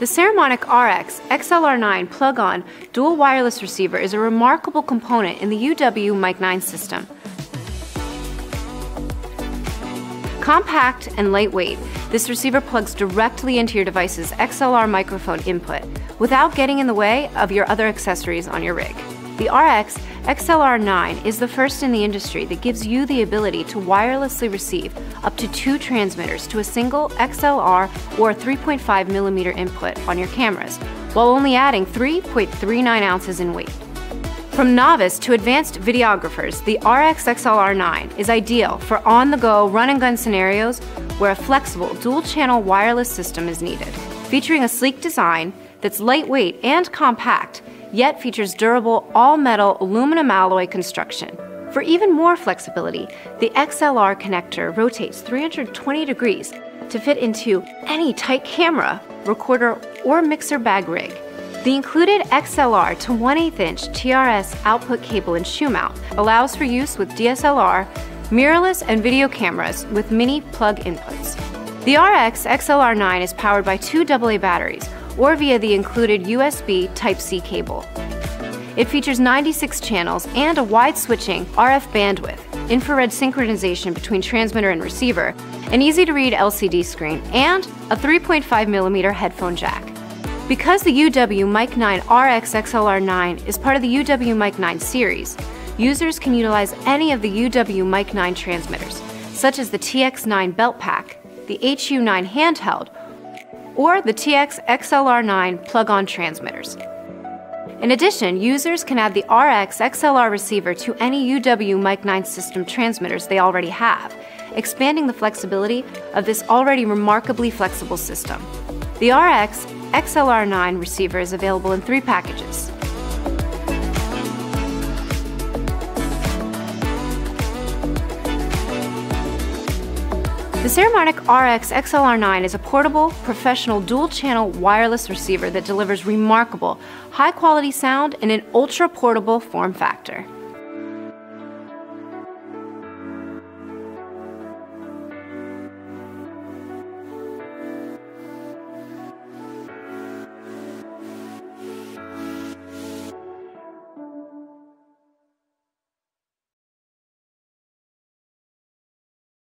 The Saramonic RX XLR9 plug-on dual wireless receiver is a remarkable component in the UW Mic 9 system. Compact and lightweight, this receiver plugs directly into your device's XLR microphone input without getting in the way of your other accessories on your rig. The RX XLR9 is the first in the industry that gives you the ability to wirelessly receive up to two transmitters to a single XLR or 3.5mm input on your cameras, while only adding 3.39 ounces in weight. From novice to advanced videographers, the RX XLR9 is ideal for on the go run and gun scenarios where a flexible dual channel wireless system is needed. Featuring a sleek design that's lightweight and compact, yet features durable all-metal aluminum alloy construction. For even more flexibility, the XLR connector rotates 320 degrees to fit into any tight camera, recorder, or mixer bag rig. The included XLR to 1 8 inch TRS output cable and shoe mount allows for use with DSLR, mirrorless, and video cameras with mini plug inputs. The RX XLR9 is powered by two AA batteries, or via the included USB Type-C cable. It features 96 channels and a wide switching RF bandwidth, infrared synchronization between transmitter and receiver, an easy to read LCD screen, and a 3.5mm headphone jack. Because the UW Mic 9 RX XLR9 is part of the UW Mic 9 series, users can utilize any of the UW Mic 9 transmitters, such as the TX9 belt pack, the HU9 handheld, or the TX XLR9 plug-on transmitters. In addition, users can add the RX XLR receiver to any UW Mic 9 system transmitters they already have, expanding the flexibility of this already remarkably flexible system. The RX XLR9 receiver is available in three packages. The Saramonic RX XLR9 is a portable, professional dual-channel wireless receiver that delivers remarkable, high-quality sound in an ultra-portable form factor.